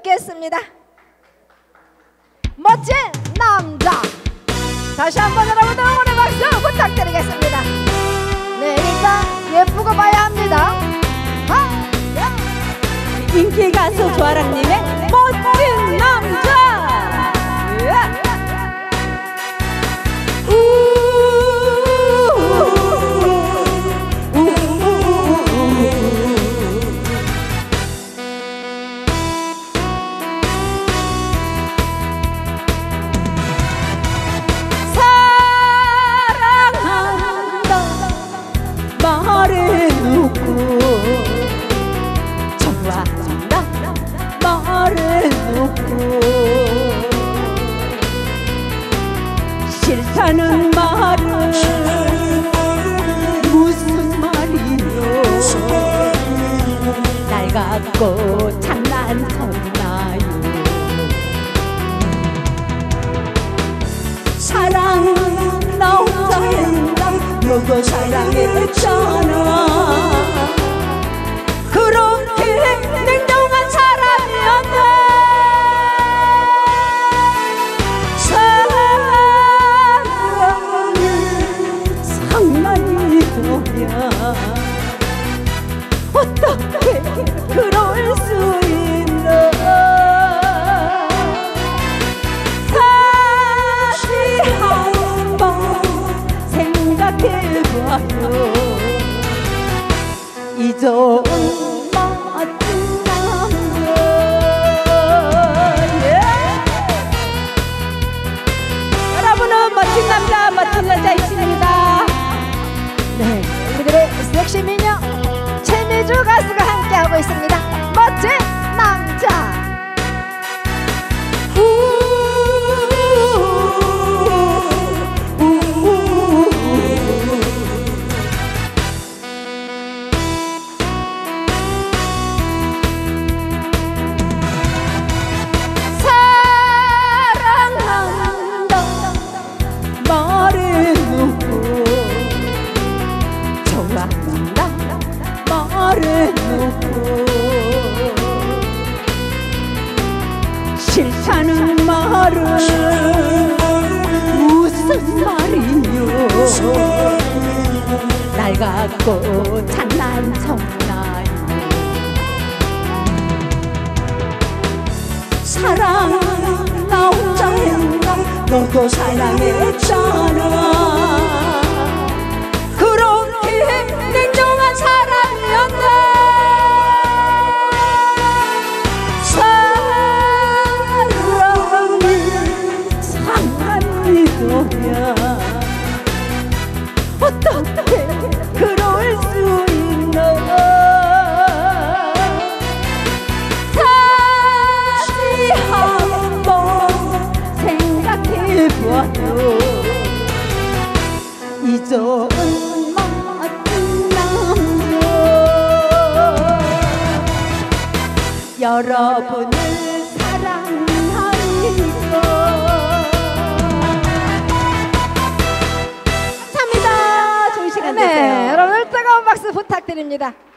듣겠습니다. 멋진 남자 다시 한번 여러분들 응원의 박수 부탁드리겠습니다. 네, 일단 예쁘고 봐야 합니다. 인기 가수 조아랑님의 멋 싫다는 말은 무슨 말이요? 날 갖고 장난쳤나요? 사랑 나 혼자 했나 너도 사랑했잖아 상만이더냐 어떻게 그럴 수 있나 다시 한번 생각해봐요 말해놓고 싫다는 말은 무슨 말이뇨? 날 갖고 장난쳤나요? 사랑 나 혼자 했나 너도 사랑했잖아 어떻게 그럴 수 있나 다시 한번 생각해봐요. 이전 멋진 남자 여러분을 부탁드립니다.